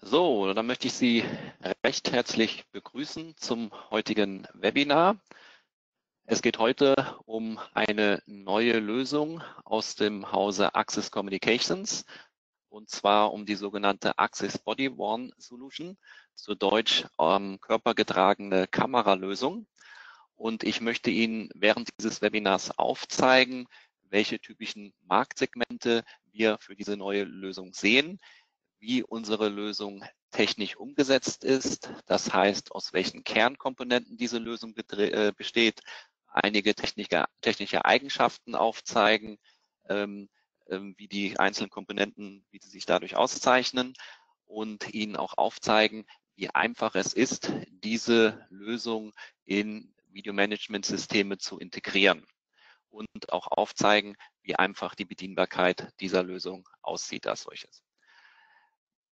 So, dann möchte ich Sie recht herzlich begrüßen zum heutigen Webinar. Es geht heute um eine neue Lösung aus dem Hause Access Communications und zwar um die sogenannte Access Body Worn Solution, zu Deutsch ähm, körpergetragene Kameralösung. Und ich möchte Ihnen während dieses Webinars aufzeigen, welche typischen Marktsegmente wir für diese neue Lösung sehen, wie unsere Lösung technisch umgesetzt ist. Das heißt, aus welchen Kernkomponenten diese Lösung äh, besteht, einige technische, technische Eigenschaften aufzeigen, ähm, ähm, wie die einzelnen Komponenten, wie sie sich dadurch auszeichnen und Ihnen auch aufzeigen, wie einfach es ist, diese Lösung in Videomanagement-Systeme zu integrieren und auch aufzeigen, wie einfach die Bedienbarkeit dieser Lösung aussieht als solches.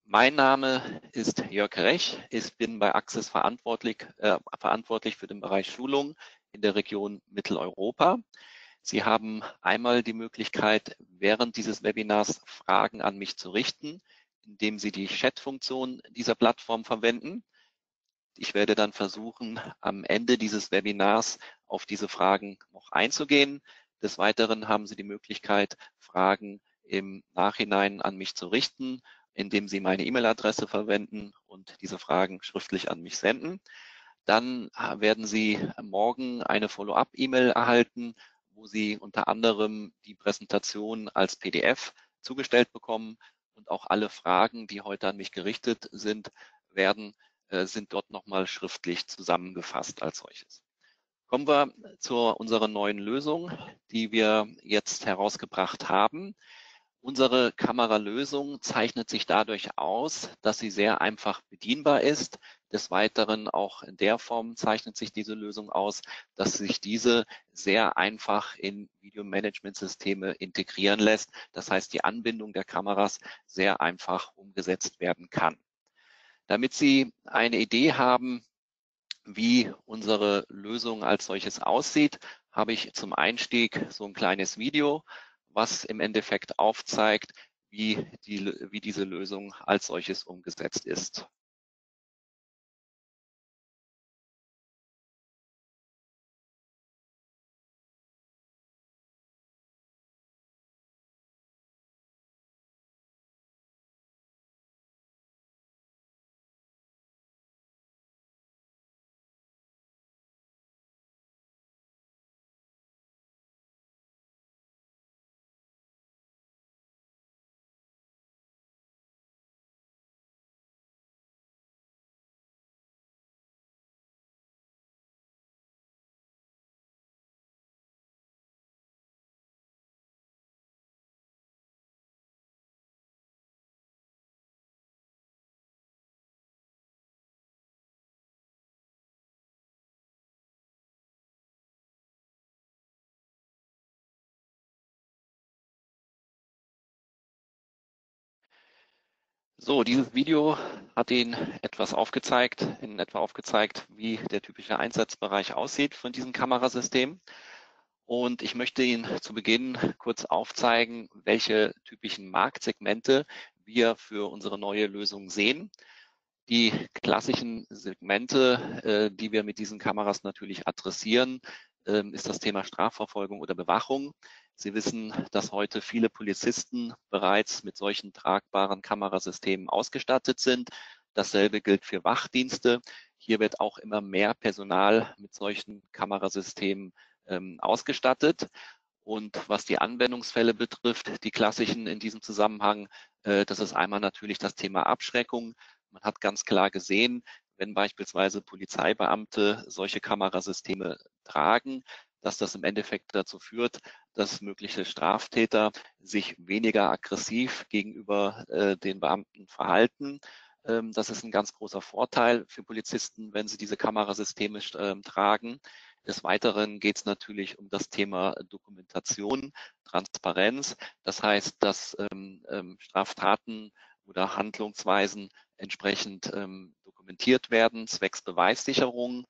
Mein Name ist Jörg Rech. Ich bin bei Access verantwortlich, äh, verantwortlich für den Bereich Schulung in der Region Mitteleuropa. Sie haben einmal die Möglichkeit, während dieses Webinars Fragen an mich zu richten, indem Sie die Chat-Funktion dieser Plattform verwenden. Ich werde dann versuchen, am Ende dieses Webinars auf diese Fragen noch einzugehen. Des Weiteren haben Sie die Möglichkeit, Fragen im Nachhinein an mich zu richten indem Sie meine E-Mail-Adresse verwenden und diese Fragen schriftlich an mich senden. Dann äh, werden Sie morgen eine Follow-up-E-Mail erhalten, wo Sie unter anderem die Präsentation als PDF zugestellt bekommen und auch alle Fragen, die heute an mich gerichtet sind, werden, äh, sind dort nochmal schriftlich zusammengefasst als solches. Kommen wir zu unserer neuen Lösung, die wir jetzt herausgebracht haben. Unsere Kameralösung zeichnet sich dadurch aus, dass sie sehr einfach bedienbar ist. Des Weiteren auch in der Form zeichnet sich diese Lösung aus, dass sich diese sehr einfach in Videomanagementsysteme integrieren lässt. Das heißt, die Anbindung der Kameras sehr einfach umgesetzt werden kann. Damit Sie eine Idee haben, wie unsere Lösung als solches aussieht, habe ich zum Einstieg so ein kleines Video was im Endeffekt aufzeigt, wie, die, wie diese Lösung als solches umgesetzt ist. So, dieses Video hat Ihnen etwas aufgezeigt, in etwa aufgezeigt, wie der typische Einsatzbereich aussieht von diesem Kamerasystem. Und ich möchte Ihnen zu Beginn kurz aufzeigen, welche typischen Marktsegmente wir für unsere neue Lösung sehen. Die klassischen Segmente, äh, die wir mit diesen Kameras natürlich adressieren, ist das Thema Strafverfolgung oder Bewachung. Sie wissen, dass heute viele Polizisten bereits mit solchen tragbaren Kamerasystemen ausgestattet sind. Dasselbe gilt für Wachdienste. Hier wird auch immer mehr Personal mit solchen Kamerasystemen ähm, ausgestattet. Und was die Anwendungsfälle betrifft, die klassischen in diesem Zusammenhang, äh, das ist einmal natürlich das Thema Abschreckung. Man hat ganz klar gesehen, wenn beispielsweise Polizeibeamte solche Kamerasysteme tragen, dass das im Endeffekt dazu führt, dass mögliche Straftäter sich weniger aggressiv gegenüber äh, den Beamten verhalten. Ähm, das ist ein ganz großer Vorteil für Polizisten, wenn sie diese Kamerasysteme äh, tragen. Des Weiteren geht es natürlich um das Thema Dokumentation, Transparenz. Das heißt, dass ähm, ähm, Straftaten oder Handlungsweisen entsprechend ähm, dokumentiert werden, zwecks Beweissicherung.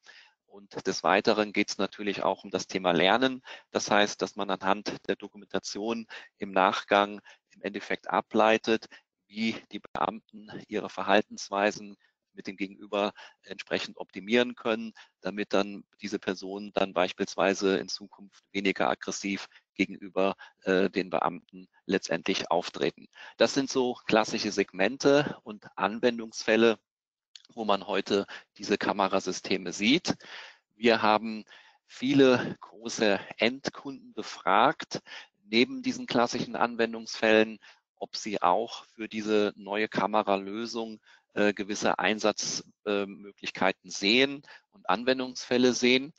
Und des Weiteren geht es natürlich auch um das Thema Lernen. Das heißt, dass man anhand der Dokumentation im Nachgang im Endeffekt ableitet, wie die Beamten ihre Verhaltensweisen mit dem Gegenüber entsprechend optimieren können, damit dann diese Personen dann beispielsweise in Zukunft weniger aggressiv gegenüber äh, den Beamten letztendlich auftreten. Das sind so klassische Segmente und Anwendungsfälle, wo man heute diese Kamerasysteme sieht. Wir haben viele große Endkunden befragt, neben diesen klassischen Anwendungsfällen, ob sie auch für diese neue Kameralösung äh, gewisse Einsatzmöglichkeiten sehen und Anwendungsfälle sehen.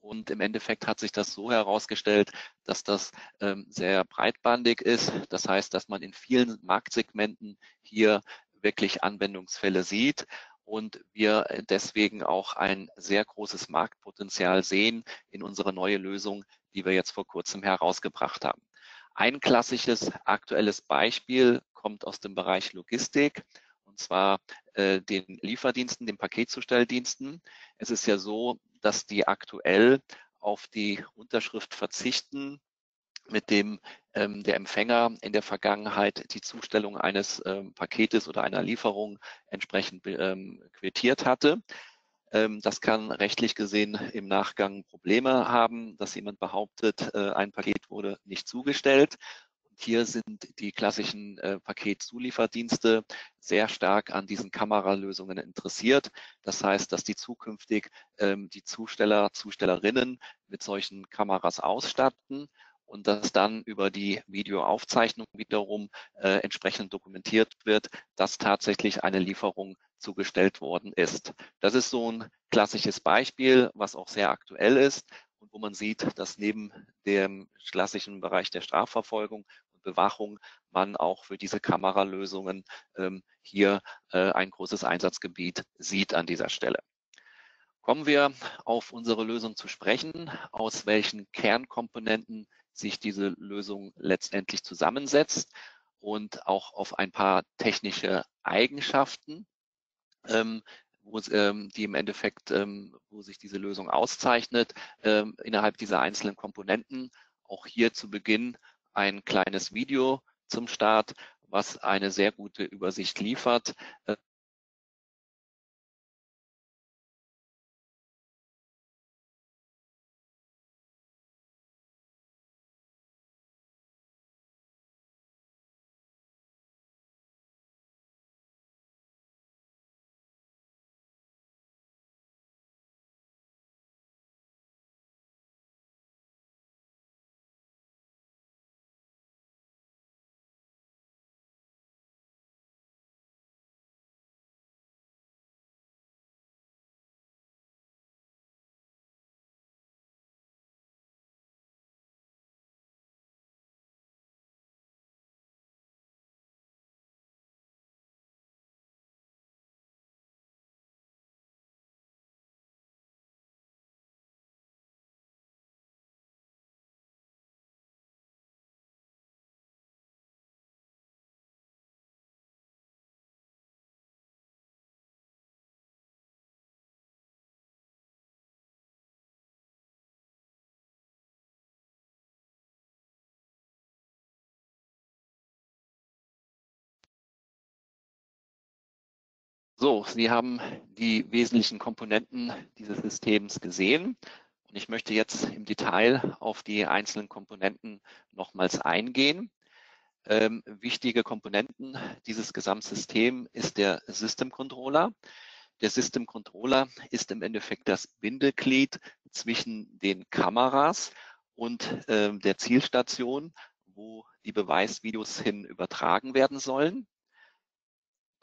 Und im Endeffekt hat sich das so herausgestellt, dass das ähm, sehr breitbandig ist. Das heißt, dass man in vielen Marktsegmenten hier wirklich Anwendungsfälle sieht und wir deswegen auch ein sehr großes Marktpotenzial sehen in unsere neue Lösung, die wir jetzt vor kurzem herausgebracht haben. Ein klassisches aktuelles Beispiel kommt aus dem Bereich Logistik und zwar äh, den Lieferdiensten, den Paketzustelldiensten. Es ist ja so, dass die aktuell auf die Unterschrift verzichten, mit dem der Empfänger in der Vergangenheit die Zustellung eines ähm, Paketes oder einer Lieferung entsprechend ähm, quittiert hatte. Ähm, das kann rechtlich gesehen im Nachgang Probleme haben, dass jemand behauptet, äh, ein Paket wurde nicht zugestellt. Hier sind die klassischen äh, Paketzulieferdienste sehr stark an diesen Kameralösungen interessiert. Das heißt, dass die zukünftig ähm, die Zusteller, Zustellerinnen mit solchen Kameras ausstatten und dass dann über die Videoaufzeichnung wiederum äh, entsprechend dokumentiert wird, dass tatsächlich eine Lieferung zugestellt worden ist. Das ist so ein klassisches Beispiel, was auch sehr aktuell ist und wo man sieht, dass neben dem klassischen Bereich der Strafverfolgung und Bewachung man auch für diese Kameralösungen ähm, hier äh, ein großes Einsatzgebiet sieht an dieser Stelle. Kommen wir auf unsere Lösung zu sprechen, aus welchen Kernkomponenten sich diese Lösung letztendlich zusammensetzt und auch auf ein paar technische Eigenschaften, ähm, wo, ähm, die im Endeffekt, ähm, wo sich diese Lösung auszeichnet, ähm, innerhalb dieser einzelnen Komponenten. Auch hier zu Beginn ein kleines Video zum Start, was eine sehr gute Übersicht liefert, So, Sie haben die wesentlichen Komponenten dieses Systems gesehen. Und ich möchte jetzt im Detail auf die einzelnen Komponenten nochmals eingehen. Ähm, wichtige Komponenten dieses Gesamtsystems ist der System Controller. Der System Controller ist im Endeffekt das Bindeglied zwischen den Kameras und ähm, der Zielstation, wo die Beweisvideos hin übertragen werden sollen.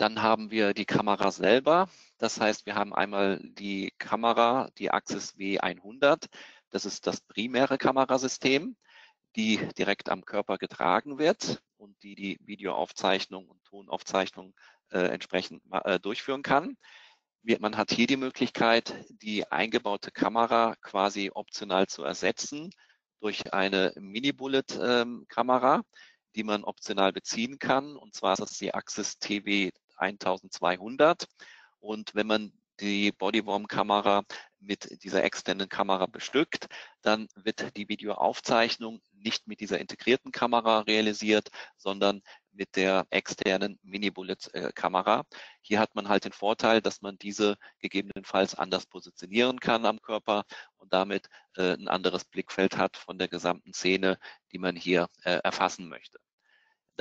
Dann haben wir die Kamera selber. Das heißt, wir haben einmal die Kamera, die Axis W100. Das ist das primäre Kamerasystem, die direkt am Körper getragen wird und die die Videoaufzeichnung und Tonaufzeichnung äh, entsprechend äh, durchführen kann. Man hat hier die Möglichkeit, die eingebaute Kamera quasi optional zu ersetzen durch eine Mini-Bullet-Kamera, ähm, die man optional beziehen kann. Und zwar ist das die Axis TW 1200. Und wenn man die Bodyworm-Kamera mit dieser externen Kamera bestückt. Dann wird die Videoaufzeichnung nicht mit dieser integrierten Kamera realisiert, sondern mit der externen Mini-Bullet-Kamera. Hier hat man halt den Vorteil, dass man diese gegebenenfalls anders positionieren kann am Körper und damit äh, ein anderes Blickfeld hat von der gesamten Szene, die man hier äh, erfassen möchte.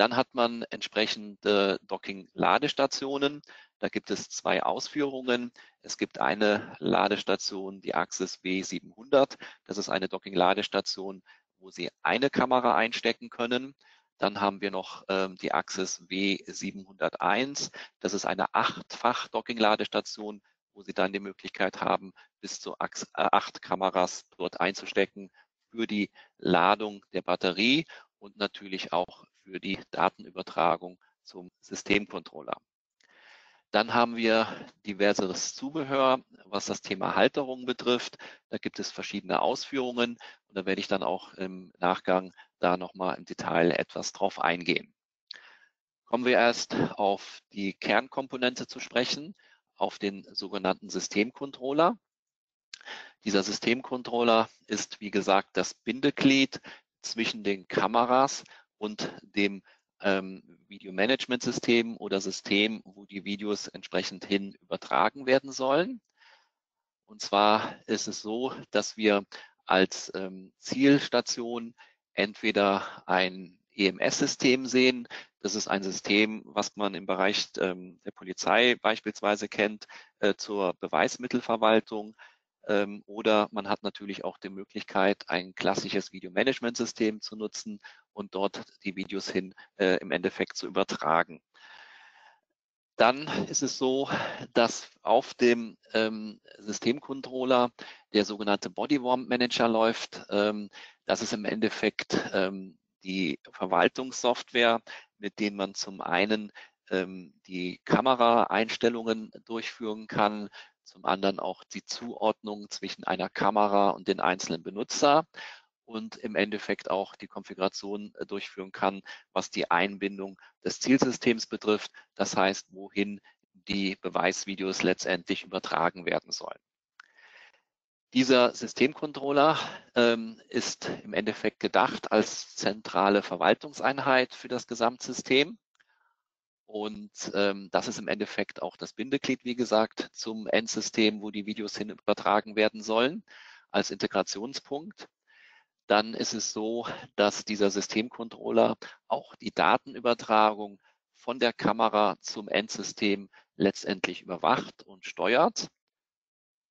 Dann hat man entsprechende Docking-Ladestationen. Da gibt es zwei Ausführungen. Es gibt eine Ladestation, die Axis W700. Das ist eine Docking-Ladestation, wo Sie eine Kamera einstecken können. Dann haben wir noch ähm, die Axis W701. Das ist eine achtfach Docking-Ladestation, wo Sie dann die Möglichkeit haben, bis zu äh, acht Kameras dort einzustecken für die Ladung der Batterie und natürlich auch für die Datenübertragung zum Systemcontroller. Dann haben wir diverses Zubehör, was das Thema Halterung betrifft. Da gibt es verschiedene Ausführungen und da werde ich dann auch im Nachgang da nochmal im Detail etwas drauf eingehen. Kommen wir erst auf die Kernkomponente zu sprechen, auf den sogenannten Systemcontroller. Dieser Systemcontroller ist, wie gesagt, das Bindeglied zwischen den Kameras und dem ähm, Videomanagement-System oder System, wo die Videos entsprechend hin übertragen werden sollen. Und zwar ist es so, dass wir als ähm, Zielstation entweder ein EMS-System sehen. Das ist ein System, was man im Bereich ähm, der Polizei beispielsweise kennt, äh, zur Beweismittelverwaltung. Ähm, oder man hat natürlich auch die Möglichkeit, ein klassisches Videomanagementsystem zu nutzen und dort die Videos hin äh, im Endeffekt zu übertragen. Dann ist es so, dass auf dem ähm, Systemcontroller der sogenannte Bodyworm Manager läuft. Ähm, das ist im Endeffekt ähm, die Verwaltungssoftware, mit denen man zum einen ähm, die Kameraeinstellungen durchführen kann, zum anderen auch die Zuordnung zwischen einer Kamera und den einzelnen Benutzer und im Endeffekt auch die Konfiguration äh, durchführen kann, was die Einbindung des Zielsystems betrifft. Das heißt, wohin die Beweisvideos letztendlich übertragen werden sollen. Dieser Systemcontroller ähm, ist im Endeffekt gedacht als zentrale Verwaltungseinheit für das Gesamtsystem. Und ähm, das ist im Endeffekt auch das Bindeglied, wie gesagt, zum Endsystem, wo die Videos hin übertragen werden sollen, als Integrationspunkt. Dann ist es so, dass dieser Systemcontroller auch die Datenübertragung von der Kamera zum Endsystem letztendlich überwacht und steuert.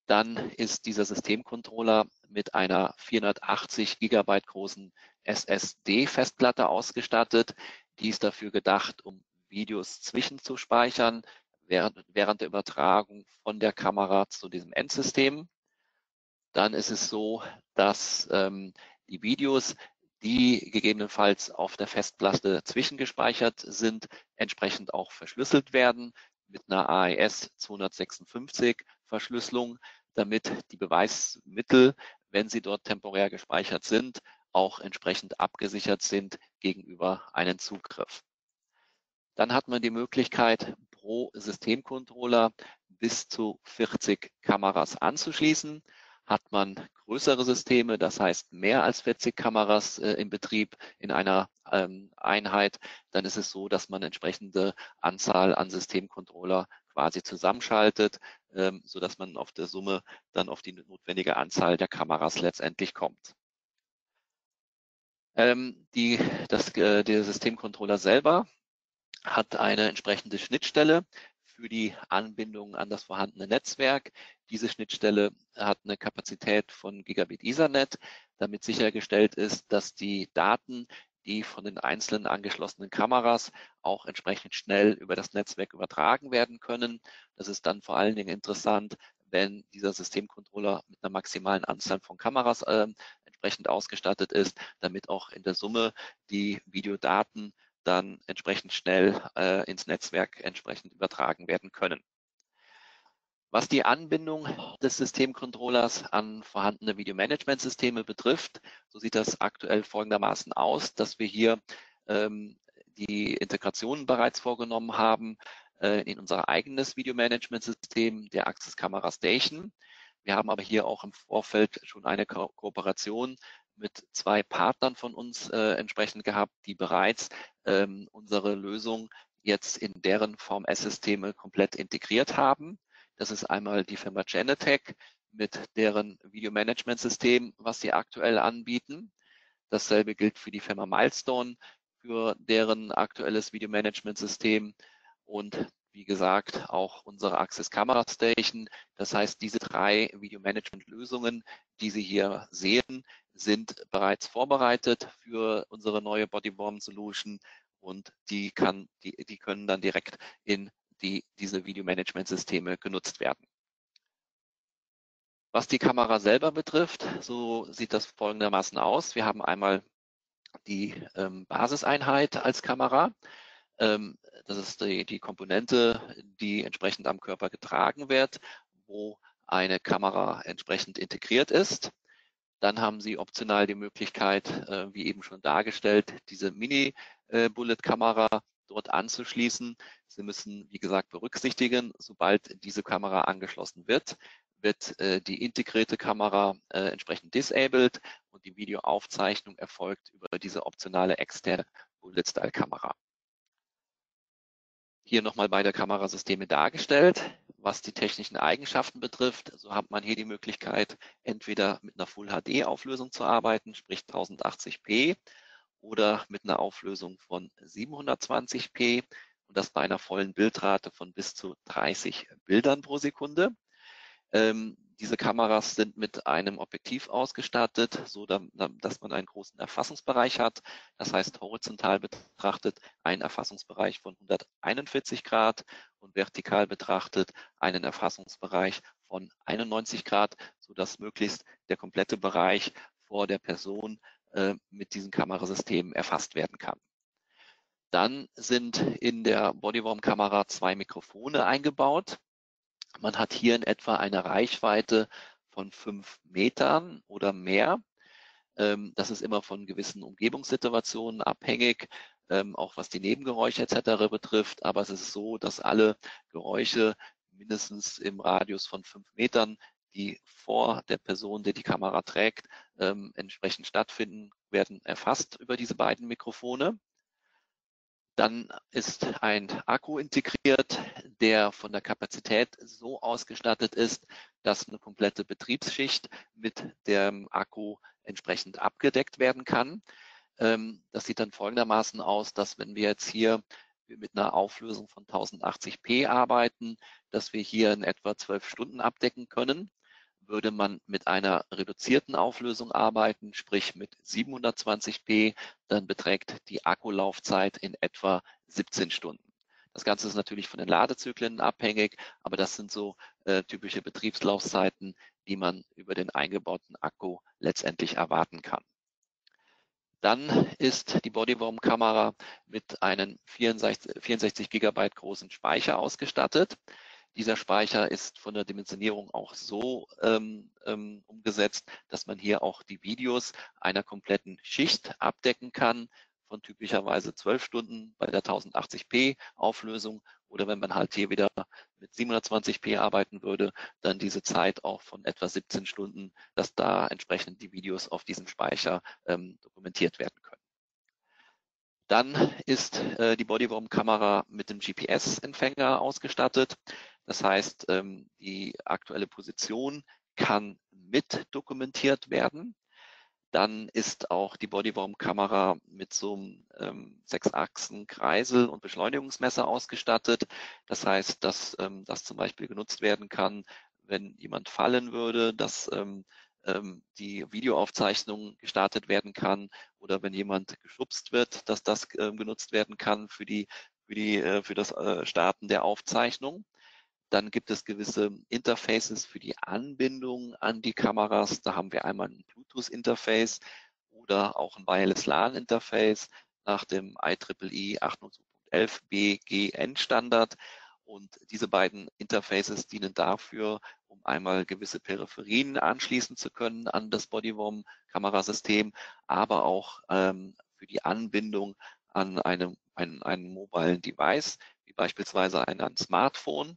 Dann ist dieser Systemcontroller mit einer 480 Gigabyte großen SSD-Festplatte ausgestattet. Die ist dafür gedacht, um Videos zwischenzuspeichern während, während der Übertragung von der Kamera zu diesem Endsystem. Dann ist es so, dass ähm, die Videos, die gegebenenfalls auf der Festplatte zwischengespeichert sind, entsprechend auch verschlüsselt werden mit einer AES 256 Verschlüsselung, damit die Beweismittel, wenn sie dort temporär gespeichert sind, auch entsprechend abgesichert sind gegenüber einem Zugriff. Dann hat man die Möglichkeit, pro Systemcontroller bis zu 40 Kameras anzuschließen. Hat man größere Systeme, das heißt mehr als 40 Kameras äh, im Betrieb in einer ähm, Einheit, dann ist es so, dass man entsprechende Anzahl an Systemcontroller quasi zusammenschaltet, ähm, so dass man auf der Summe dann auf die notwendige Anzahl der Kameras letztendlich kommt. Ähm, die, das, äh, der Systemcontroller selber hat eine entsprechende Schnittstelle für die Anbindung an das vorhandene Netzwerk. Diese Schnittstelle hat eine Kapazität von Gigabit Ethernet, damit sichergestellt ist, dass die Daten, die von den einzelnen angeschlossenen Kameras auch entsprechend schnell über das Netzwerk übertragen werden können. Das ist dann vor allen Dingen interessant, wenn dieser Systemcontroller mit einer maximalen Anzahl von Kameras äh, entsprechend ausgestattet ist, damit auch in der Summe die Videodaten dann entsprechend schnell äh, ins Netzwerk entsprechend übertragen werden können. Was die Anbindung des Systemcontrollers an vorhandene Videomanagementsysteme betrifft, so sieht das aktuell folgendermaßen aus, dass wir hier ähm, die Integrationen bereits vorgenommen haben. äh, in unser eigenes Videomanagement-System der Access Camera Station. Wir haben aber hier auch im Vorfeld schon eine Ko Kooperation mit zwei Partnern von uns äh, entsprechend gehabt, die bereits ähm, unsere Lösung jetzt in deren VMS-Systeme komplett integriert haben. Das ist einmal die Firma Genetec mit deren Videomanagement-System, was sie aktuell anbieten. Dasselbe gilt für die Firma Milestone, für deren aktuelles Videomanagement-System und wie gesagt auch unsere Access Camera Station. Das heißt, diese drei Videomanagement-Lösungen, die Sie hier sehen, sind bereits vorbereitet für unsere neue Bodyworm Solution und die, kann, die, die können dann direkt in die, diese Videomanagement-Systeme genutzt werden. Was die Kamera selber betrifft, so sieht das folgendermaßen aus. Wir haben einmal die ähm, Basiseinheit als Kamera. Ähm, das ist die, die Komponente, die entsprechend am Körper getragen wird, wo eine Kamera entsprechend integriert ist. Dann haben Sie optional die Möglichkeit, äh, wie eben schon dargestellt, diese Mini-Bullet-Kamera äh, dort anzuschließen. Sie müssen, wie gesagt, berücksichtigen, sobald diese Kamera angeschlossen wird, wird äh, die integrierte Kamera äh, entsprechend disabled und die Videoaufzeichnung erfolgt über diese optionale externe Bullet-Style-Kamera. Hier nochmal beide Kamerasysteme dargestellt. Was die technischen Eigenschaften betrifft, so hat man hier die Möglichkeit, entweder mit einer Full-HD-Auflösung zu arbeiten, sprich 1080p, oder mit einer Auflösung von 720p und das bei einer vollen Bildrate von bis zu 30 Bildern pro Sekunde. Ähm, diese Kameras sind mit einem Objektiv ausgestattet, so dass man einen großen Erfassungsbereich hat. Das heißt, horizontal betrachtet einen Erfassungsbereich von 141 Grad und vertikal betrachtet einen Erfassungsbereich von 91 Grad, so dass möglichst der komplette Bereich vor der Person äh, mit diesen Kamerasystemen erfasst werden kann. Dann sind in der Bodyworm-Kamera zwei Mikrofone eingebaut. Man hat hier in etwa eine Reichweite von fünf Metern oder mehr. Ähm, das ist immer von gewissen Umgebungssituationen abhängig, ähm, auch was die Nebengeräusche etc. betrifft. Aber es ist so, dass alle Geräusche mindestens im Radius von fünf Metern, die vor der Person, die die Kamera trägt, ähm, entsprechend stattfinden, werden erfasst über diese beiden Mikrofone. Dann ist ein Akku integriert, der von der Kapazität so ausgestattet ist, dass eine komplette Betriebsschicht mit dem Akku entsprechend abgedeckt werden kann. Ähm, das sieht dann folgendermaßen aus, dass wenn wir jetzt hier mit einer Auflösung von 1080p arbeiten, dass wir hier in etwa zwölf Stunden abdecken können würde man mit einer reduzierten Auflösung arbeiten, sprich mit 720p, dann beträgt die Akkulaufzeit in etwa 17 Stunden. Das Ganze ist natürlich von den Ladezyklen abhängig, aber das sind so äh, typische Betriebslaufzeiten, die man über den eingebauten Akku letztendlich erwarten kann. Dann ist die Bodyworm-Kamera mit einem 64, 64 GB großen Speicher ausgestattet. Dieser Speicher ist von der Dimensionierung auch so ähm, ähm, umgesetzt, dass man hier auch die Videos einer kompletten Schicht abdecken kann, von typischerweise 12 Stunden bei der 1080p Auflösung oder wenn man halt hier wieder mit 720p arbeiten würde, dann diese Zeit auch von etwa 17 Stunden, dass da entsprechend die Videos auf diesem Speicher ähm, dokumentiert werden können. Dann ist äh, die Bodyworm-Kamera mit dem GPS-Empfänger ausgestattet. Das heißt, ähm, die aktuelle Position kann mit dokumentiert werden. Dann ist auch die Bodyworm-Kamera mit so einem ähm, Sechsachsen-Kreisel und Beschleunigungsmesser ausgestattet. Das heißt, dass ähm, das zum Beispiel genutzt werden kann, wenn jemand fallen würde, dass ähm, die Videoaufzeichnung gestartet werden kann oder wenn jemand geschubst wird, dass das genutzt werden kann für die für die äh, für das äh, Starten der Aufzeichnung. Dann gibt es gewisse Interfaces für die Anbindung an die Kameras. Da haben wir einmal ein Bluetooth-Interface oder auch ein Wireless LAN-Interface nach dem IEEE 802.11b GN-Standard. Und diese beiden Interfaces dienen dafür, um einmal gewisse Peripherien anschließen zu können an das Bodyworm-Kamerasystem, aber auch ähm, für die Anbindung an einem, einen, einen mobilen Device, wie beispielsweise ein, ein Smartphone.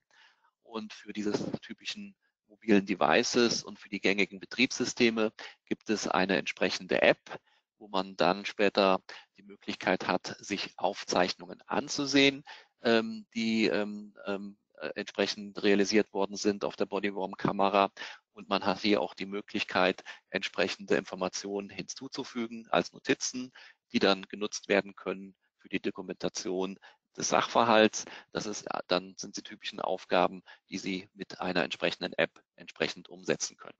Und für diese typischen mobilen Devices und für die gängigen Betriebssysteme gibt es eine entsprechende App, wo man dann später die Möglichkeit hat, sich Aufzeichnungen anzusehen, ähm, die ähm, ähm, äh, entsprechend realisiert worden sind auf der Bodyworm-Kamera. Und man hat hier auch die Möglichkeit, entsprechende Informationen hinzuzufügen als Notizen, die dann genutzt werden können für die Dokumentation des Sachverhalts. Das ist, dann sind die typischen Aufgaben, die Sie mit einer entsprechenden App entsprechend umsetzen können.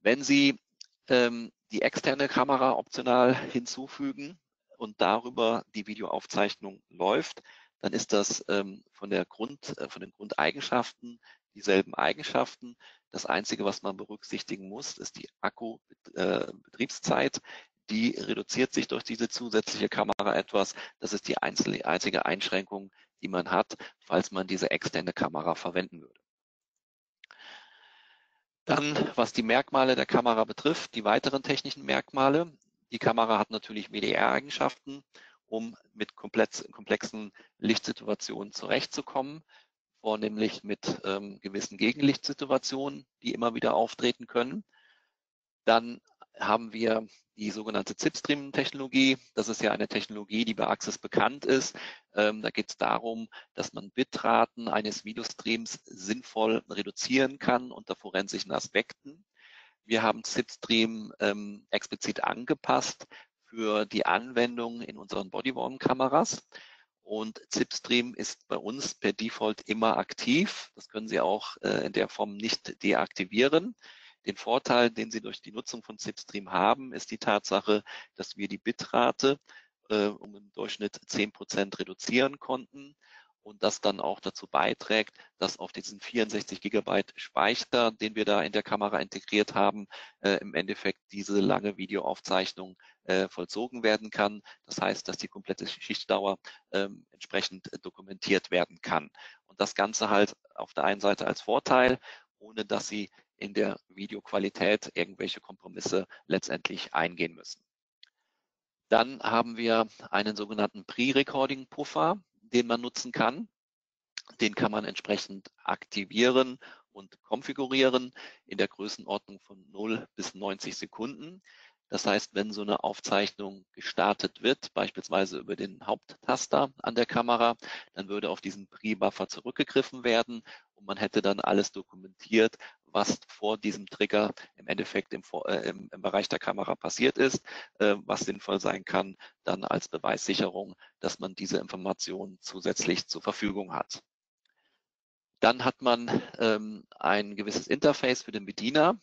Wenn Sie ähm, die externe Kamera optional hinzufügen und darüber die Videoaufzeichnung läuft, dann ist das ähm, von, der Grund, äh, von den Grundeigenschaften dieselben Eigenschaften. Das Einzige, was man berücksichtigen muss, ist die Akkubetriebszeit. Die reduziert sich durch diese zusätzliche Kamera etwas. Das ist die einzige Einschränkung, die man hat, falls man diese externe Kamera verwenden würde. Dann, was die Merkmale der Kamera betrifft, die weiteren technischen Merkmale. Die Kamera hat natürlich WDR-Eigenschaften, um mit komplexen Lichtsituationen zurechtzukommen, vornehmlich mit ähm, gewissen Gegenlichtsituationen, die immer wieder auftreten können. Dann haben wir die sogenannte ZIP-Stream-Technologie. Das ist ja eine Technologie, die bei Access bekannt ist. Ähm, da geht es darum, dass man Bitraten eines Videostreams sinnvoll reduzieren kann unter forensischen Aspekten. Wir haben ZIP-Stream ähm, explizit angepasst für die Anwendung in unseren Bodyworm-Kameras. Und ZipStream ist bei uns per Default immer aktiv. Das können Sie auch äh, in der Form nicht deaktivieren. Den Vorteil, den Sie durch die Nutzung von ZipStream haben, ist die Tatsache, dass wir die Bitrate äh, um im Durchschnitt 10 Prozent reduzieren konnten und das dann auch dazu beiträgt, dass auf diesen 64 Gigabyte Speicher, den wir da in der Kamera integriert haben, äh, im Endeffekt diese lange Videoaufzeichnung äh, vollzogen werden kann. Das heißt, dass die komplette Schichtdauer ähm, entsprechend dokumentiert werden kann. Und das Ganze halt auf der einen Seite als Vorteil, ohne dass Sie in der Videoqualität irgendwelche Kompromisse letztendlich eingehen müssen. Dann haben wir einen sogenannten Pre-Recording-Puffer, den man nutzen kann. Den kann man entsprechend aktivieren und konfigurieren in der Größenordnung von 0 bis 90 Sekunden. Das heißt, wenn so eine Aufzeichnung gestartet wird, beispielsweise über den Haupttaster an der Kamera, dann würde auf diesen Pre-Buffer zurückgegriffen werden und man hätte dann alles dokumentiert, was vor diesem Trigger im Endeffekt im, äh, im, im Bereich der Kamera passiert ist, äh, was sinnvoll sein kann, dann als Beweissicherung, dass man diese Informationen zusätzlich zur Verfügung hat. Dann hat man ähm, ein gewisses Interface für den Bediener.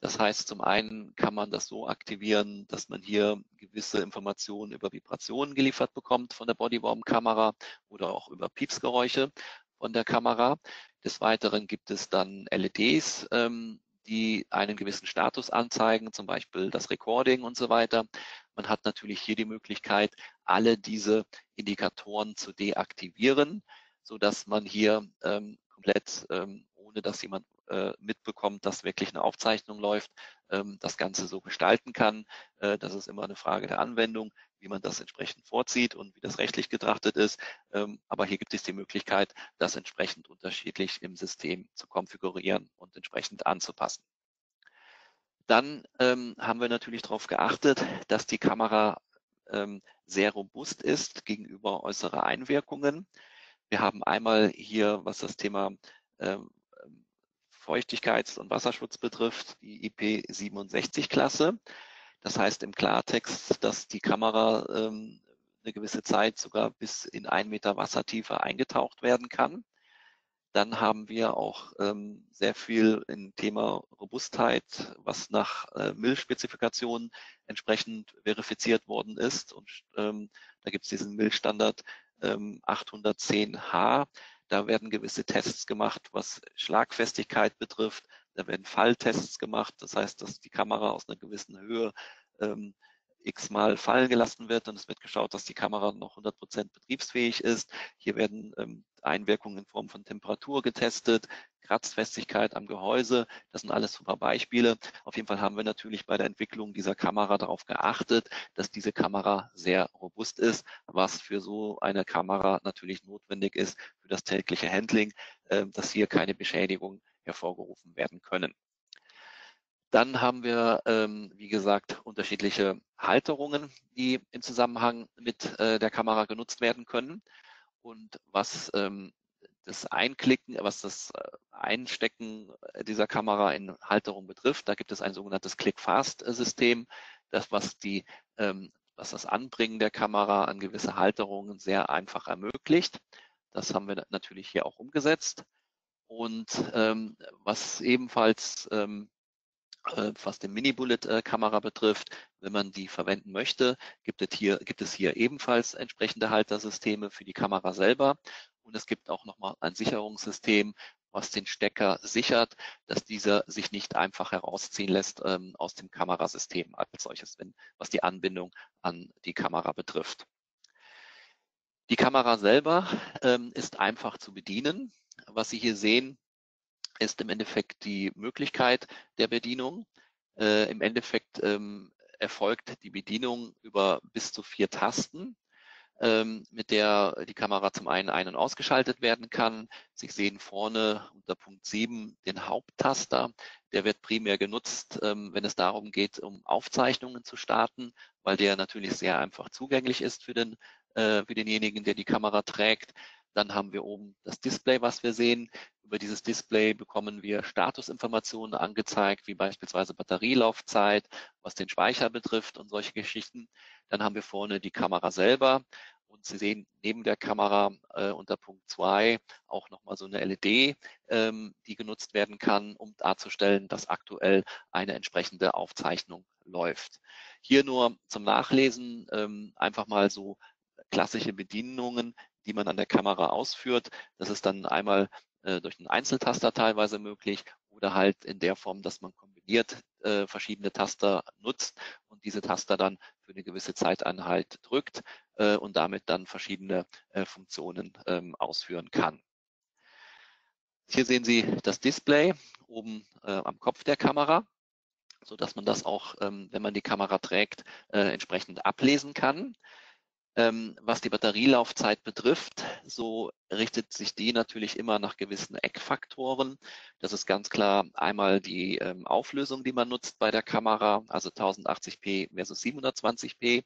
Das heißt, zum einen kann man das so aktivieren, dass man hier gewisse Informationen über Vibrationen geliefert bekommt von der Bodyworm-Kamera oder auch über Piepsgeräusche von der Kamera. Des Weiteren gibt es dann LEDs, ähm, die einen gewissen Status anzeigen, zum Beispiel das Recording und so weiter. Man hat natürlich hier die Möglichkeit, alle diese Indikatoren zu deaktivieren, so dass man hier ähm, komplett, ähm, ohne dass jemand äh, mitbekommt, dass wirklich eine Aufzeichnung läuft, das Ganze so gestalten kann. Äh, das ist immer eine Frage der Anwendung, wie man das entsprechend vorzieht und wie das rechtlich getrachtet ist. Ähm, aber hier gibt es die Möglichkeit, das entsprechend unterschiedlich im System zu konfigurieren und entsprechend anzupassen. Dann ähm, haben wir natürlich darauf geachtet, dass die Kamera ähm, sehr robust ist gegenüber äußeren Einwirkungen. Wir haben einmal hier, was das Thema Feuchtigkeits- und Wasserschutz betrifft, die IP67-Klasse. Das heißt im Klartext, dass die Kamera ähm, eine gewisse Zeit sogar bis in ein Meter Wassertiefe eingetaucht werden kann. Dann haben wir auch ähm, sehr viel im Thema Robustheit, was nach äh, Müllspezifikationen entsprechend verifiziert worden ist. Und ähm, da gibt es diesen Müllstandard ähm, 810H. Da werden gewisse Tests gemacht, was Schlagfestigkeit betrifft. Da werden Falltests gemacht. Das heißt, dass die Kamera aus einer gewissen Höhe ähm, x-mal fallen gelassen wird und es wird geschaut, dass die Kamera noch 100% betriebsfähig ist. Hier werden ähm, Einwirkungen in Form von Temperatur getestet, Kratzfestigkeit am Gehäuse. Das sind alles super Beispiele. Auf jeden Fall haben wir natürlich bei der Entwicklung dieser Kamera darauf geachtet, dass diese Kamera sehr robust ist, was für so eine Kamera natürlich notwendig ist für das tägliche Handling, äh, dass hier keine Beschädigungen hervorgerufen werden können. Dann haben wir, ähm, wie gesagt, unterschiedliche Halterungen, die im Zusammenhang mit äh, der Kamera genutzt werden können. Und was ähm, das Einklicken, was das äh, Einstecken dieser Kamera in Halterung betrifft, da gibt es ein sogenanntes Click-Fast-System, das was die ähm, was das Anbringen der Kamera an gewisse Halterungen sehr einfach ermöglicht. Das haben wir natürlich hier auch umgesetzt. Und ähm, was ebenfalls ähm, äh, was die Mini-Bullet-Kamera betrifft, wenn man die verwenden möchte, gibt es, hier, gibt es hier ebenfalls entsprechende Haltersysteme für die Kamera selber. Und es gibt auch nochmal ein Sicherungssystem, was den Stecker sichert, dass dieser sich nicht einfach herausziehen lässt ähm, aus dem Kamerasystem als solches, wenn, was die Anbindung an die Kamera betrifft. Die Kamera selber ähm, ist einfach zu bedienen. Was Sie hier sehen, ist im Endeffekt die Möglichkeit der Bedienung. Äh, Im Endeffekt ähm, erfolgt die Bedienung über bis zu vier Tasten, ähm, mit der die Kamera zum einen ein- und ausgeschaltet werden kann. Sie sehen vorne unter Punkt 7 den Haupttaster. Der wird primär genutzt, ähm, wenn es darum geht, um Aufzeichnungen zu starten, weil der natürlich sehr einfach zugänglich ist für, den, äh, für denjenigen, der die Kamera trägt. Dann haben wir oben das Display, was wir sehen. Über dieses Display bekommen wir Statusinformationen angezeigt, wie beispielsweise Batterielaufzeit, was den Speicher betrifft und solche Geschichten. Dann haben wir vorne die Kamera selber. Und Sie sehen neben der Kamera äh, unter Punkt 2 auch nochmal so eine LED, ähm, die genutzt werden kann, um darzustellen, dass aktuell eine entsprechende Aufzeichnung läuft. Hier nur zum Nachlesen ähm, einfach mal so klassische Bedienungen, die man an der Kamera ausführt. Das ist dann einmal äh, durch einen Einzeltaster teilweise möglich oder halt in der Form, dass man kombiniert äh, verschiedene Taster nutzt und diese Taster dann für eine gewisse Zeiteinheit drückt äh, und damit dann verschiedene äh, Funktionen ähm, ausführen kann. Hier sehen Sie das Display oben äh, am Kopf der Kamera, so dass man das auch, ähm, wenn man die Kamera trägt, äh, entsprechend ablesen kann. Ähm, was die Batterielaufzeit betrifft, so richtet sich die natürlich immer nach gewissen Eckfaktoren. Das ist ganz klar einmal die ähm, Auflösung, die man nutzt bei der Kamera, also 1080p versus 720p.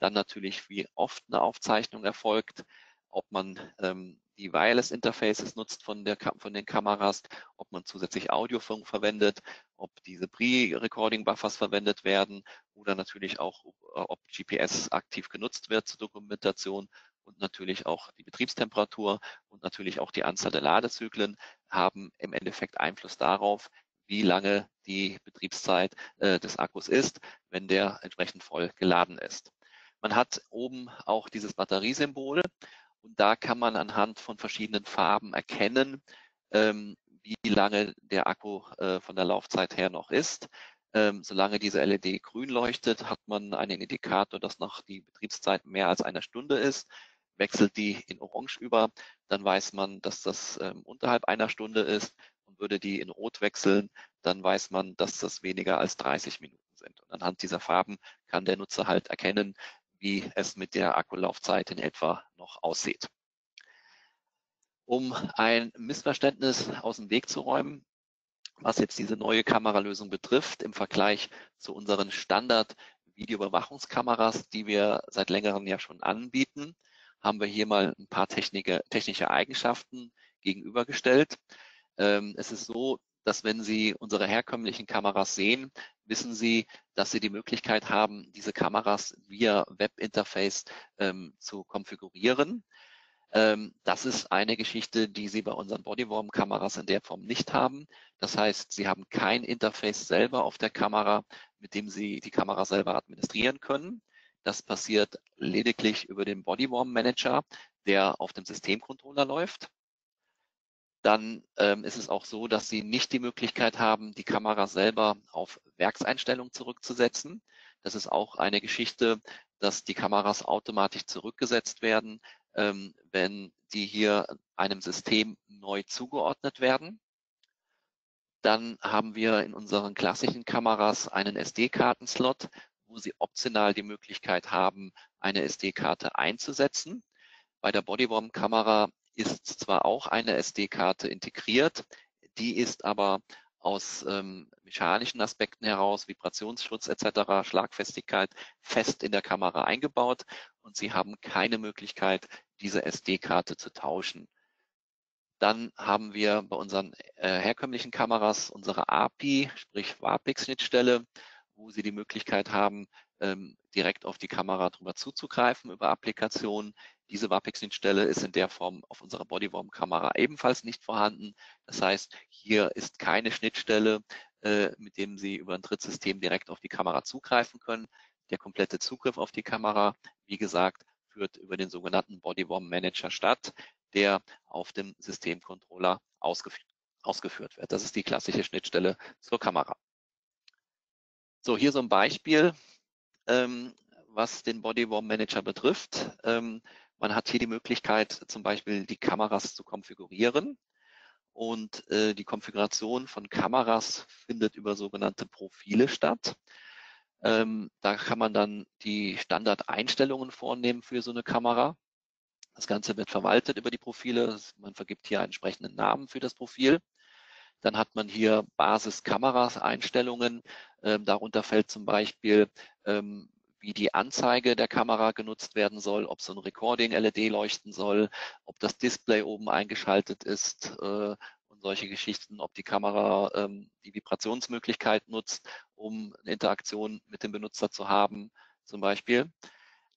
Dann natürlich, wie oft eine Aufzeichnung erfolgt, ob man ähm, die Wireless Interfaces nutzt von, der, von den Kameras, ob man zusätzlich Audiofunk verwendet, ob diese Pre-Recording Buffers verwendet werden oder natürlich auch, äh, ob GPS aktiv genutzt wird zur Dokumentation und natürlich auch die Betriebstemperatur und natürlich auch die Anzahl der Ladezyklen haben im Endeffekt Einfluss darauf, wie lange die Betriebszeit äh, des Akkus ist, wenn der entsprechend voll geladen ist. Man hat oben auch dieses Batteriesymbol und da kann man anhand von verschiedenen Farben erkennen, ähm, wie lange der Akku äh, von der Laufzeit her noch ist. Ähm, solange diese LED grün leuchtet, hat man einen Indikator, dass noch die Betriebszeit mehr als eine Stunde ist. Wechselt die in Orange über, dann weiß man, dass das ähm, unterhalb einer Stunde ist. Und würde die in Rot wechseln, dann weiß man, dass das weniger als 30 Minuten sind. Und anhand dieser Farben kann der Nutzer halt erkennen, wie es mit der Akkulaufzeit in etwa noch aussieht. Um ein Missverständnis aus dem Weg zu räumen, was jetzt diese neue Kameralösung betrifft, im Vergleich zu unseren Standard-Videoüberwachungskameras, die wir seit längerem ja schon anbieten, haben wir hier mal ein paar technische, technische Eigenschaften gegenübergestellt. Ähm, es ist so, dass wenn Sie unsere herkömmlichen Kameras sehen, wissen Sie, dass Sie die Möglichkeit haben, diese Kameras via Webinterface ähm, zu konfigurieren. Ähm, das ist eine Geschichte, die Sie bei unseren Bodyworm-Kameras in der Form nicht haben. Das heißt, Sie haben kein Interface selber auf der Kamera, mit dem Sie die Kamera selber administrieren können. Das passiert lediglich über den Bodyworm Manager, der auf dem Systemcontroller läuft dann ähm, ist es auch so, dass Sie nicht die Möglichkeit haben, die Kamera selber auf Werkseinstellung zurückzusetzen. Das ist auch eine Geschichte, dass die Kameras automatisch zurückgesetzt werden, ähm, wenn die hier einem System neu zugeordnet werden. Dann haben wir in unseren klassischen Kameras einen SD-Kartenslot, wo Sie optional die Möglichkeit haben, eine SD-Karte einzusetzen. Bei der Bodyworm-Kamera ist zwar auch eine SD-Karte integriert, die ist aber aus ähm, mechanischen Aspekten heraus, Vibrationsschutz etc., Schlagfestigkeit fest in der Kamera eingebaut und Sie haben keine Möglichkeit, diese SD-Karte zu tauschen. Dann haben wir bei unseren äh, herkömmlichen Kameras unsere API, sprich WAPIX-Schnittstelle, wo Sie die Möglichkeit haben, ähm, direkt auf die Kamera drüber zuzugreifen über Applikationen. Diese WAPIX-Schnittstelle ist in der Form auf unserer Bodyworm-Kamera ebenfalls nicht vorhanden. Das heißt, hier ist keine Schnittstelle, äh, mit dem Sie über ein Drittsystem direkt auf die Kamera zugreifen können. Der komplette Zugriff auf die Kamera, wie gesagt, führt über den sogenannten Bodyworm Manager statt, der auf dem Systemcontroller ausgeführt, ausgeführt wird. Das ist die klassische Schnittstelle zur Kamera. So, hier so ein Beispiel, ähm, was den Bodyworm Manager betrifft. Ähm, man hat hier die Möglichkeit, zum Beispiel die Kameras zu konfigurieren. Und äh, die Konfiguration von Kameras findet über sogenannte Profile statt. Ähm, da kann man dann die Standardeinstellungen vornehmen für so eine Kamera. Das Ganze wird verwaltet über die Profile. Man vergibt hier einen entsprechenden Namen für das Profil. Dann hat man hier Basis-Kameras-Einstellungen. Ähm, darunter fällt zum Beispiel, ähm, wie die Anzeige der Kamera genutzt werden soll, ob so ein Recording-LED leuchten soll, ob das Display oben eingeschaltet ist äh, und solche Geschichten, ob die Kamera ähm, die Vibrationsmöglichkeit nutzt, um eine Interaktion mit dem Benutzer zu haben, zum Beispiel.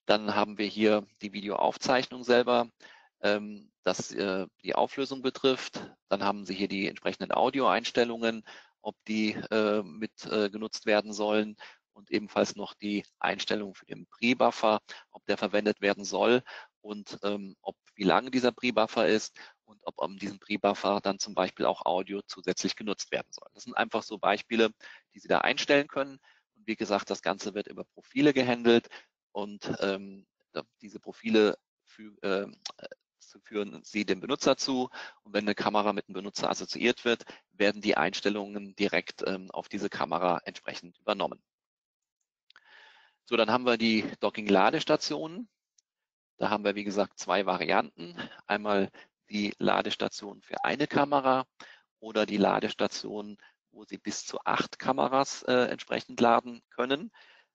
Dann haben wir hier die Videoaufzeichnung selber, ähm, das äh, die Auflösung betrifft. Dann haben Sie hier die entsprechenden Audioeinstellungen, ob die äh, mit äh, genutzt werden sollen und ebenfalls noch die Einstellung für den Pre-Buffer, ob der verwendet werden soll und ähm, ob wie lang dieser Pre-Buffer ist und ob an diesem Pre-Buffer dann zum Beispiel auch Audio zusätzlich genutzt werden soll. Das sind einfach so Beispiele, die Sie da einstellen können. Und wie gesagt, das Ganze wird über Profile gehandelt und ähm, diese Profile für, äh, führen Sie dem Benutzer zu und wenn eine Kamera mit dem Benutzer assoziiert wird, werden die Einstellungen direkt ähm, auf diese Kamera entsprechend übernommen. So, dann haben wir die Docking-Ladestationen. Da haben wir, wie gesagt, zwei Varianten. Einmal die Ladestation für eine Kamera oder die Ladestation, wo Sie bis zu acht Kameras äh, entsprechend laden können.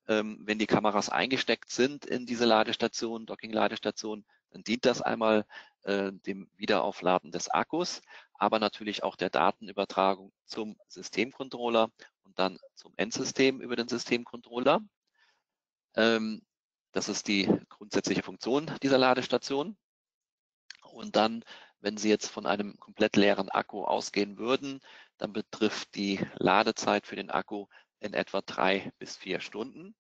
Ähm, wenn die Kameras eingesteckt sind in diese Ladestation, Docking-Ladestation, dient das einmal äh, dem Wiederaufladen des Akkus, aber natürlich auch der Datenübertragung zum Systemcontroller und dann zum Endsystem über den Systemcontroller. Ähm, das ist die grundsätzliche Funktion dieser Ladestation. Und dann, wenn Sie jetzt von einem komplett leeren Akku ausgehen würden, dann betrifft die Ladezeit für den Akku in etwa drei bis vier Stunden.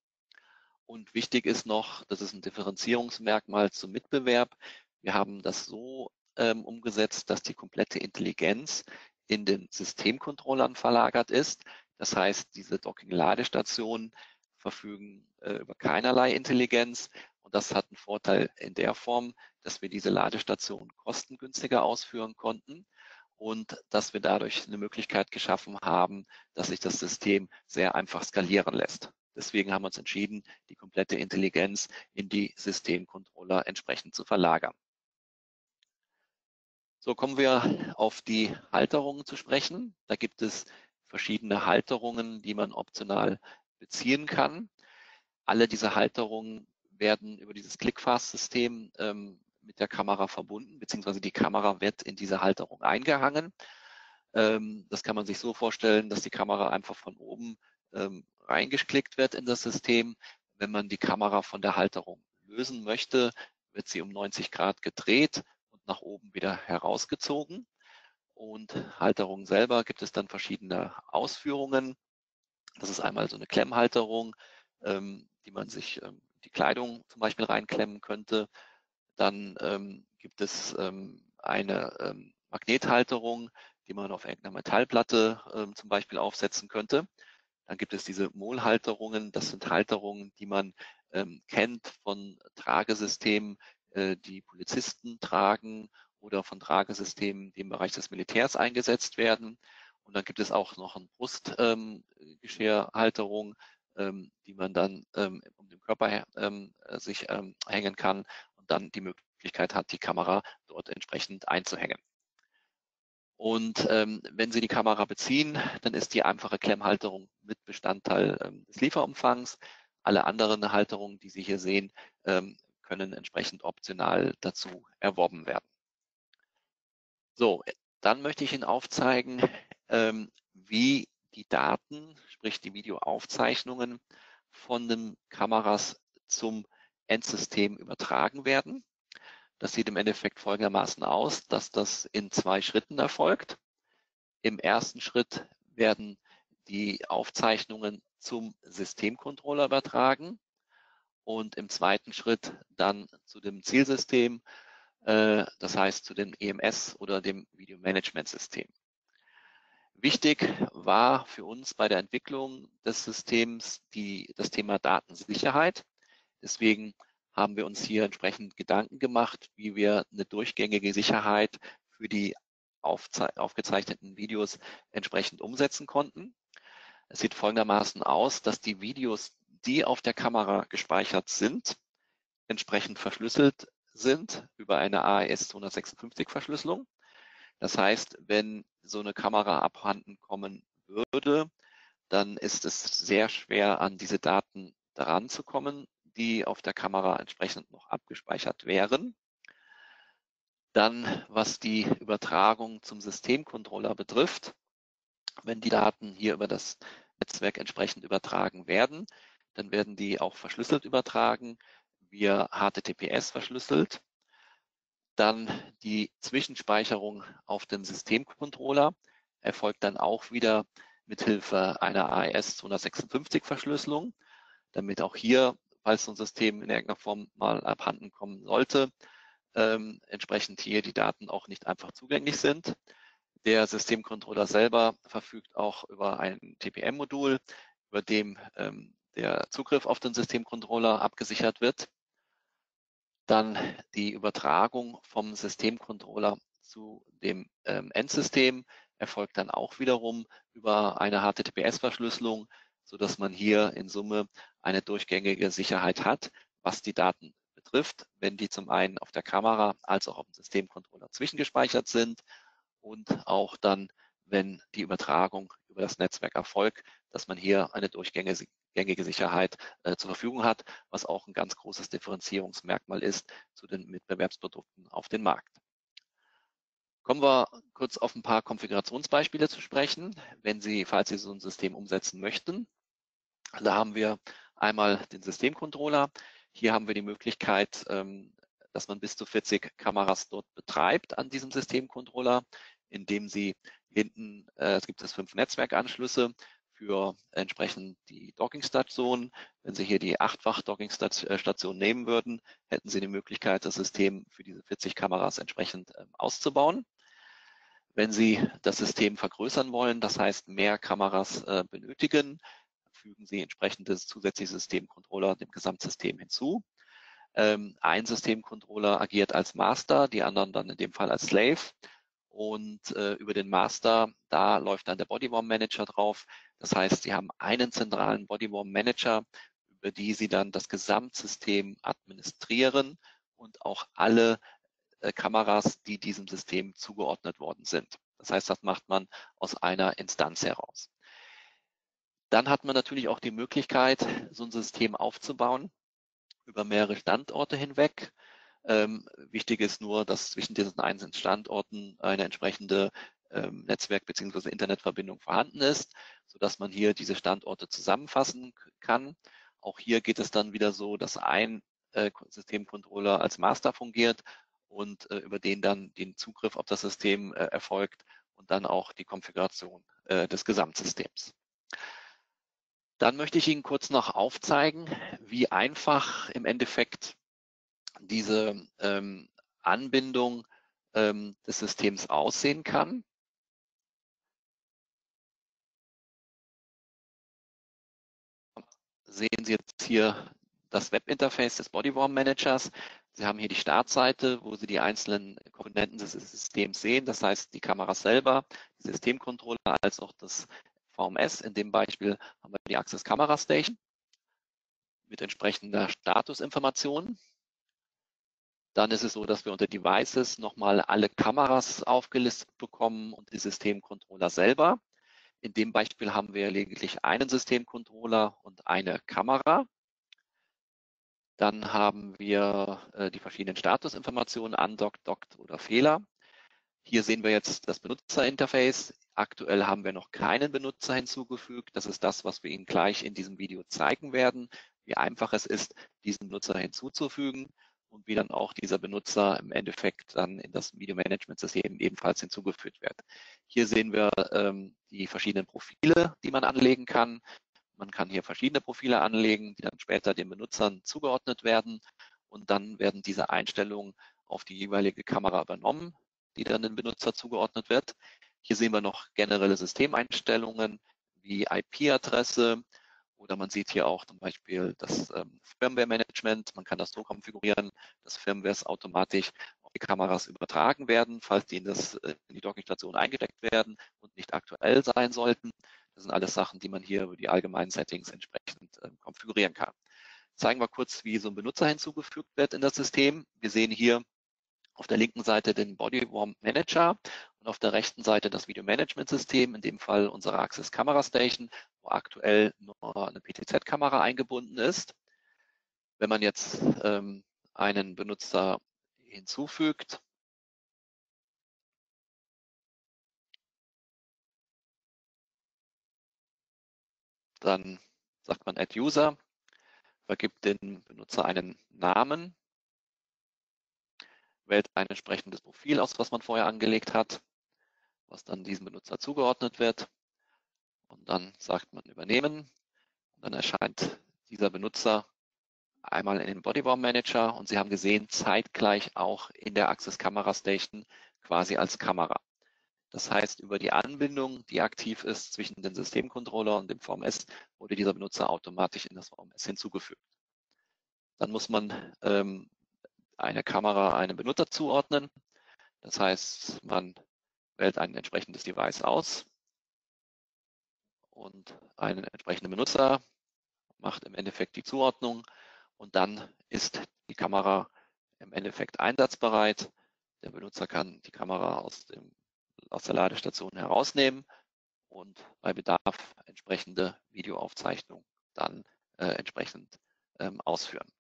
Und wichtig ist noch, das ist ein Differenzierungsmerkmal zum Mitbewerb. Wir haben das so ähm, umgesetzt, dass die komplette Intelligenz in den Systemcontrollern verlagert ist. Das heißt, diese Docking-Ladestationen verfügen äh, über keinerlei Intelligenz. Und das hat einen Vorteil in der Form, dass wir diese Ladestationen kostengünstiger ausführen konnten und dass wir dadurch eine Möglichkeit geschaffen haben, dass sich das System sehr einfach skalieren lässt. Deswegen haben wir uns entschieden, die komplette Intelligenz in die Systemcontroller entsprechend zu verlagern. So kommen wir auf die Halterungen zu sprechen. Da gibt es verschiedene Halterungen, die man optional beziehen kann. Alle diese Halterungen werden über dieses ClickFast-System ähm, mit der Kamera verbunden, beziehungsweise die Kamera wird in diese Halterung eingehangen. Ähm, das kann man sich so vorstellen, dass die Kamera einfach von oben ähm, reingeklickt wird in das System. Wenn man die Kamera von der Halterung lösen möchte, wird sie um 90 Grad gedreht und nach oben wieder herausgezogen. Und Halterung selber gibt es dann verschiedene Ausführungen. Das ist einmal so eine Klemmhalterung, ähm, die man sich ähm, die Kleidung zum Beispiel reinklemmen könnte. Dann ähm, gibt es ähm, eine ähm, Magnethalterung, die man auf irgendeiner Metallplatte ähm, zum Beispiel aufsetzen könnte. Dann gibt es diese Molhalterungen. Das sind Halterungen, die man ähm, kennt von Tragesystemen, äh, die Polizisten tragen oder von Tragesystemen, die im Bereich des Militärs eingesetzt werden. Und dann gibt es auch noch eine Brustgeschirrhalterung, ähm, die man dann ähm, um den Körper ähm, sich ähm, hängen kann und dann die Möglichkeit hat, die Kamera dort entsprechend einzuhängen. Und ähm, wenn Sie die Kamera beziehen, dann ist die einfache Klemmhalterung mit Bestandteil ähm, des Lieferumfangs. Alle anderen Halterungen, die Sie hier sehen, ähm, können entsprechend optional dazu erworben werden. So, dann möchte ich Ihnen aufzeigen, ähm, wie die Daten, sprich die Videoaufzeichnungen von den Kameras zum Endsystem übertragen werden. Das sieht im Endeffekt folgendermaßen aus, dass das in zwei Schritten erfolgt. Im ersten Schritt werden die Aufzeichnungen zum Systemcontroller übertragen und im zweiten Schritt dann zu dem Zielsystem, äh, das heißt zu dem EMS oder dem Video-Management-System. Wichtig war für uns bei der Entwicklung des Systems die, das Thema Datensicherheit. Deswegen haben wir uns hier entsprechend Gedanken gemacht, wie wir eine durchgängige Sicherheit für die aufgezeichneten Videos entsprechend umsetzen konnten. Es sieht folgendermaßen aus, dass die Videos, die auf der Kamera gespeichert sind, entsprechend verschlüsselt sind über eine AES 256 Verschlüsselung. Das heißt, wenn so eine Kamera abhanden kommen würde, dann ist es sehr schwer, an diese Daten dran zu kommen die auf der Kamera entsprechend noch abgespeichert wären. Dann, was die Übertragung zum Systemcontroller betrifft, wenn die Daten hier über das Netzwerk entsprechend übertragen werden, dann werden die auch verschlüsselt übertragen, via HTTPS verschlüsselt. Dann die Zwischenspeicherung auf dem Systemcontroller erfolgt dann auch wieder mithilfe einer AES 256 Verschlüsselung, damit auch hier falls so ein System in irgendeiner Form mal abhanden kommen sollte, ähm, entsprechend hier die Daten auch nicht einfach zugänglich sind. Der Systemcontroller selber verfügt auch über ein TPM-Modul, über dem ähm, der Zugriff auf den Systemcontroller abgesichert wird. Dann die Übertragung vom Systemcontroller zu dem ähm, Endsystem erfolgt dann auch wiederum über eine HTTPS-Verschlüsselung, so dass man hier in Summe eine durchgängige Sicherheit hat, was die Daten betrifft, wenn die zum einen auf der Kamera als auch auf dem Systemcontroller zwischengespeichert sind und auch dann, wenn die Übertragung über das Netzwerk erfolgt, dass man hier eine durchgängige Sicherheit äh, zur Verfügung hat, was auch ein ganz großes Differenzierungsmerkmal ist zu den Mitbewerbsprodukten auf dem Markt. Kommen wir kurz auf ein paar Konfigurationsbeispiele zu sprechen, wenn Sie, falls Sie so ein System umsetzen möchten. Da haben wir einmal den Systemcontroller. Hier haben wir die Möglichkeit, ähm, dass man bis zu 40 Kameras dort betreibt an diesem Systemcontroller, indem Sie hinten, äh, es gibt es fünf Netzwerkanschlüsse für entsprechend die Dockingstation. Wenn Sie hier die achtfach Dockingstation nehmen würden, hätten Sie die Möglichkeit, das System für diese 40 Kameras entsprechend ähm, auszubauen. Wenn Sie das System vergrößern wollen, das heißt mehr Kameras äh, benötigen, fügen Sie entsprechendes zusätzliche Systemcontroller dem Gesamtsystem hinzu. Ähm, ein Systemcontroller agiert als Master, die anderen dann in dem Fall als Slave. Und äh, über den Master, da läuft dann der Bodyworm Manager drauf. Das heißt, Sie haben einen zentralen Bodyworm Manager, über die Sie dann das Gesamtsystem administrieren und auch alle äh, Kameras, die diesem System zugeordnet worden sind. Das heißt, das macht man aus einer Instanz heraus. Dann hat man natürlich auch die Möglichkeit, so ein System aufzubauen über mehrere Standorte hinweg. Ähm, wichtig ist nur, dass zwischen diesen einzelnen Standorten eine entsprechende ähm, Netzwerk- bzw. Internetverbindung vorhanden ist, sodass man hier diese Standorte zusammenfassen kann. Auch hier geht es dann wieder so, dass ein äh, Systemcontroller als Master fungiert und äh, über den dann den Zugriff auf das System äh, erfolgt und dann auch die Konfiguration äh, des Gesamtsystems. Dann möchte ich Ihnen kurz noch aufzeigen, wie einfach im Endeffekt diese ähm, Anbindung ähm, des Systems aussehen kann. Sehen Sie jetzt hier das Webinterface des Bodyworm Managers. Sie haben hier die Startseite, wo Sie die einzelnen Komponenten des Systems sehen. Das heißt, die Kamera selber, die Systemcontroller, als auch das VMS. In dem Beispiel haben wir die Access Camera Station mit entsprechender Statusinformation. Dann ist es so, dass wir unter Devices nochmal alle Kameras aufgelistet bekommen und die Systemcontroller selber. In dem Beispiel haben wir lediglich einen Systemcontroller und eine Kamera. Dann haben wir äh, die verschiedenen Statusinformationen, Undockt, Dockt oder Fehler. Hier sehen wir jetzt das Benutzerinterface. Aktuell haben wir noch keinen Benutzer hinzugefügt. Das ist das, was wir Ihnen gleich in diesem Video zeigen werden, wie einfach es ist, diesen Benutzer hinzuzufügen und wie dann auch dieser Benutzer im Endeffekt dann in das Video-Management-System ebenfalls hinzugefügt wird. Hier sehen wir ähm, die verschiedenen Profile, die man anlegen kann. Man kann hier verschiedene Profile anlegen, die dann später den Benutzern zugeordnet werden. Und dann werden diese Einstellungen auf die jeweilige Kamera übernommen, die dann dem Benutzer zugeordnet wird. Hier sehen wir noch generelle Systemeinstellungen wie IP-Adresse oder man sieht hier auch zum Beispiel das ähm, Firmware-Management. Man kann das so konfigurieren, dass Firmwares automatisch auf die Kameras übertragen werden, falls die in, das, äh, in die Dockingstation eingesteckt werden und nicht aktuell sein sollten. Das sind alles Sachen, die man hier über die allgemeinen Settings entsprechend äh, konfigurieren kann. Zeigen wir kurz, wie so ein Benutzer hinzugefügt wird in das System. Wir sehen hier auf der linken Seite den Bodyworm Manager und auf der rechten Seite das Video Management System, in dem Fall unsere Access Camera Station, wo aktuell nur eine PTZ-Kamera eingebunden ist. Wenn man jetzt ähm, einen Benutzer hinzufügt, Dann sagt man Add User, vergibt den Benutzer einen Namen, wählt ein entsprechendes Profil aus, was man vorher angelegt hat, was dann diesem Benutzer zugeordnet wird. Und dann sagt man Übernehmen. Und dann erscheint dieser Benutzer einmal in den Bodyworm Manager und Sie haben gesehen, zeitgleich auch in der Access Camera Station quasi als Kamera. Das heißt, über die Anbindung, die aktiv ist zwischen dem Systemcontroller und dem VMS, wurde dieser Benutzer automatisch in das VMS hinzugefügt. Dann muss man ähm, eine Kamera einem Benutzer zuordnen. Das heißt, man wählt ein entsprechendes Device aus und einen entsprechenden Benutzer macht im Endeffekt die Zuordnung und dann ist die Kamera im Endeffekt einsatzbereit. Der Benutzer kann die Kamera aus dem aus der Ladestation herausnehmen und bei Bedarf entsprechende Videoaufzeichnung dann äh, entsprechend ähm, ausführen.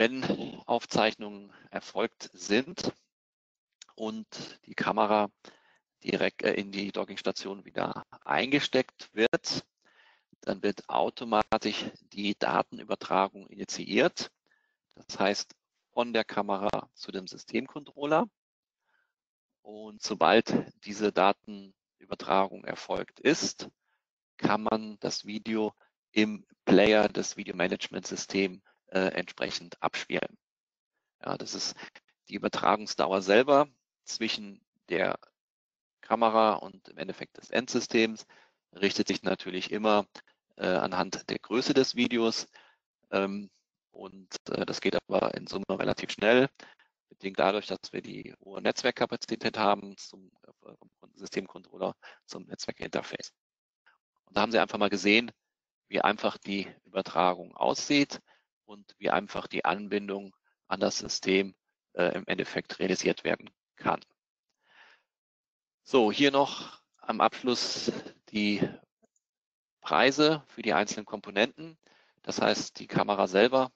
Wenn Aufzeichnungen erfolgt sind und die Kamera direkt äh, in die Dockingstation wieder eingesteckt wird, dann wird automatisch die Datenübertragung initiiert. Das heißt, von der Kamera zu dem Systemcontroller. Und sobald diese Datenübertragung erfolgt ist, kann man das Video im Player des Videomanagement-Systems äh, entsprechend abspielen. Ja, das ist die Übertragungsdauer selber zwischen der Kamera und im Endeffekt des Endsystems richtet sich natürlich immer äh, anhand der Größe des Videos. Ähm, und äh, das geht aber in Summe relativ schnell bedingt dadurch, dass wir die hohe Netzwerkkapazität haben zum äh, Systemcontroller zum Netzwerkinterface. Und da haben Sie einfach mal gesehen, wie einfach die Übertragung aussieht und wie einfach die Anbindung an das System äh, im Endeffekt realisiert werden kann. So, hier noch am Abschluss die Preise für die einzelnen Komponenten. Das heißt, die Kamera selber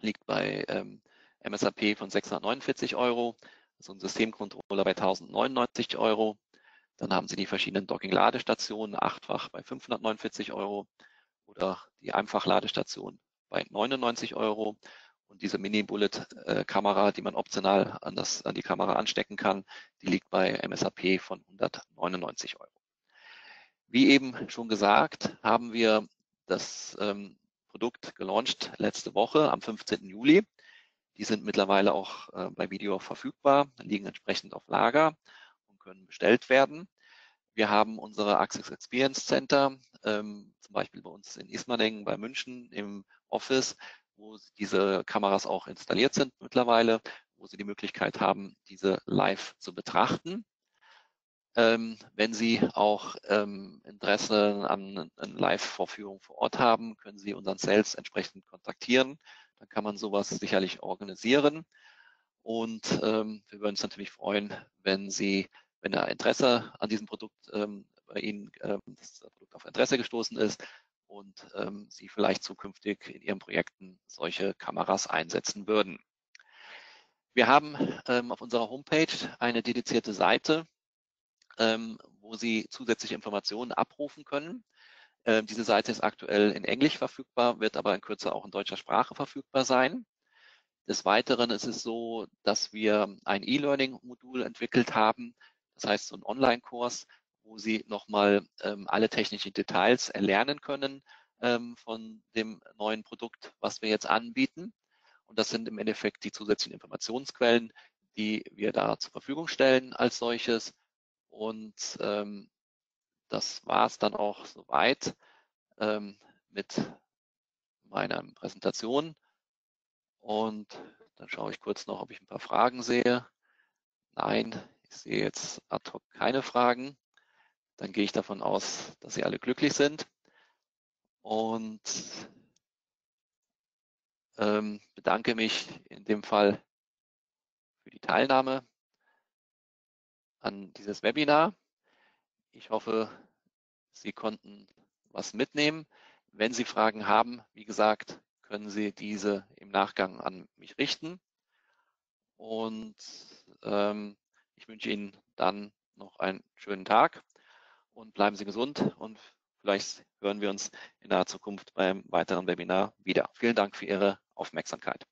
liegt bei ähm, MSAP von 649 Euro, so ein Systemcontroller bei 1099 Euro. Dann haben Sie die verschiedenen Docking-Ladestationen, achtfach bei 549 Euro oder die Einfach-Ladestation bei 99 Euro. Und diese Mini-Bullet-Kamera, die man optional an, das, an die Kamera anstecken kann, die liegt bei MSAP von 199 Euro. Wie eben schon gesagt, haben wir das ähm, Produkt gelauncht letzte Woche am 15. Juli. Die sind mittlerweile auch äh, bei Video verfügbar, liegen entsprechend auf Lager und können bestellt werden. Wir haben unsere Access Experience Center, ähm, zum Beispiel bei uns in Ismaning bei München im Office, wo diese Kameras auch installiert sind mittlerweile, wo Sie die Möglichkeit haben, diese live zu betrachten. Ähm, wenn Sie auch ähm, Interesse an, an Live-Vorführungen vor Ort haben, können Sie unseren Sales entsprechend kontaktieren. Dann kann man sowas sicherlich organisieren. Und ähm, wir würden uns natürlich freuen, wenn Sie, wenn da Interesse an diesem Produkt ähm, bei Ihnen ähm, das Produkt auf Interesse gestoßen ist und ähm, Sie vielleicht zukünftig in Ihren Projekten solche Kameras einsetzen würden. Wir haben ähm, auf unserer Homepage eine dedizierte Seite, ähm, wo Sie zusätzliche Informationen abrufen können. Ähm, diese Seite ist aktuell in Englisch verfügbar, wird aber in Kürze auch in deutscher Sprache verfügbar sein. Des Weiteren ist es so, dass wir ein E-Learning-Modul entwickelt haben, das heißt so ein Online-Kurs, wo Sie nochmal ähm, alle technischen Details erlernen können ähm, von dem neuen Produkt, was wir jetzt anbieten. Und das sind im Endeffekt die zusätzlichen Informationsquellen, die wir da zur Verfügung stellen als solches. Und ähm, das war es dann auch soweit ähm, mit meiner Präsentation. Und dann schaue ich kurz noch, ob ich ein paar Fragen sehe. Nein, ich sehe jetzt ad hoc keine Fragen. Dann gehe ich davon aus, dass Sie alle glücklich sind. Und ähm, bedanke mich in dem Fall für die Teilnahme an dieses Webinar. Ich hoffe, Sie konnten was mitnehmen. Wenn Sie Fragen haben, wie gesagt, können Sie diese im Nachgang an mich richten. Und ähm, ich wünsche Ihnen dann noch einen schönen Tag und bleiben Sie gesund und vielleicht hören wir uns in naher Zukunft beim weiteren Webinar wieder. Vielen Dank für Ihre Aufmerksamkeit.